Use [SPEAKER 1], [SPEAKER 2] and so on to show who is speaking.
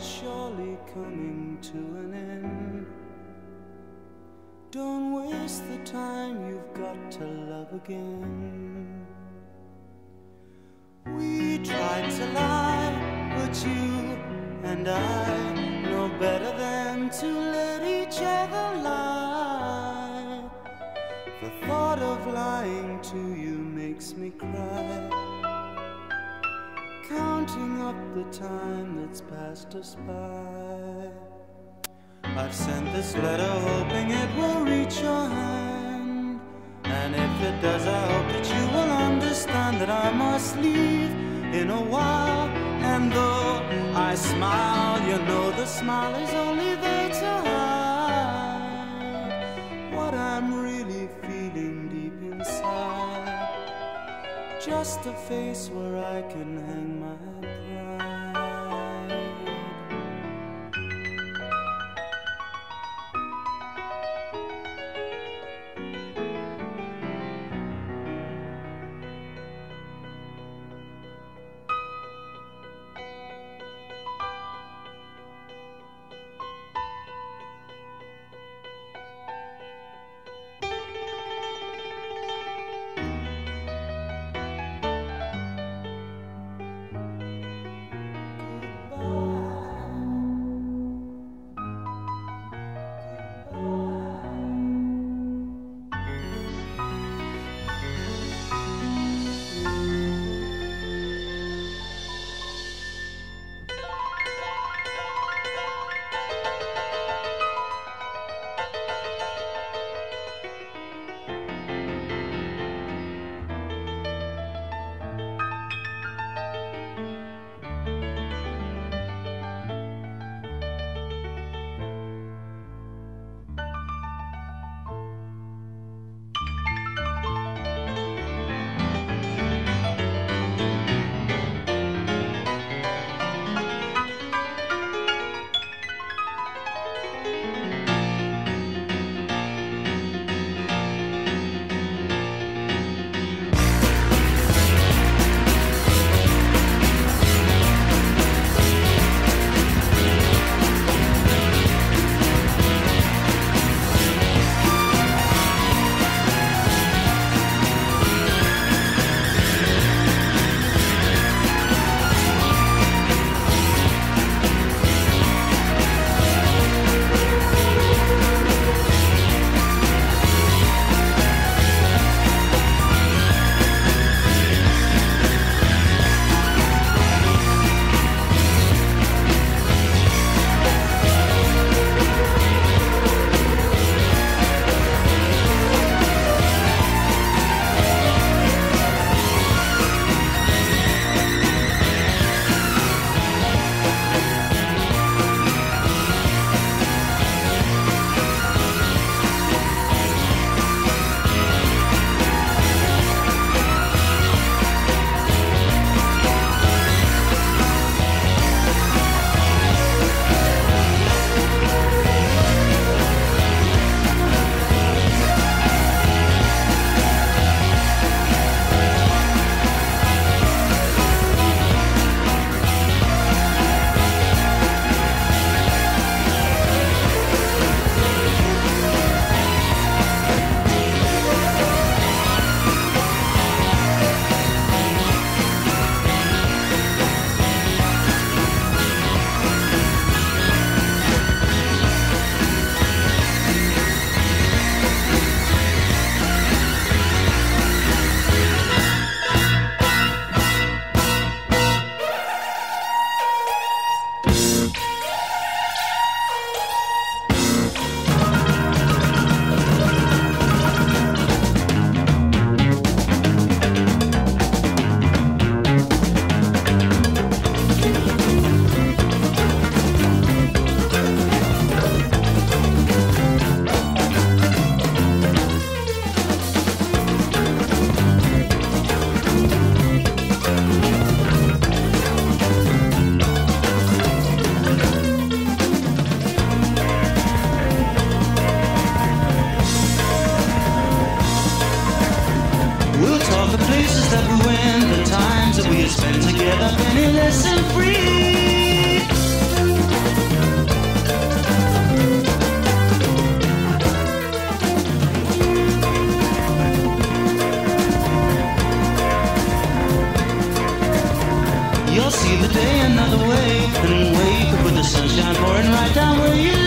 [SPEAKER 1] surely coming to an end. Don't waste the time, you've got to love again. We tried to lie, but you and I know better than to let each other lie. The thought of lying to you makes me cry. Counting up the time that's passed us by. I've sent this letter hoping it will reach your hand. And if it does, I hope that you will understand that I must leave in a while. And though I smile, you know the smile is only there to hide what I'm really feeling deep inside. Just a face where I can hang my pride. that ruined the times that we have spent together, penniless and free. You'll see the day another way, and wake up with the sunshine pouring right down where you.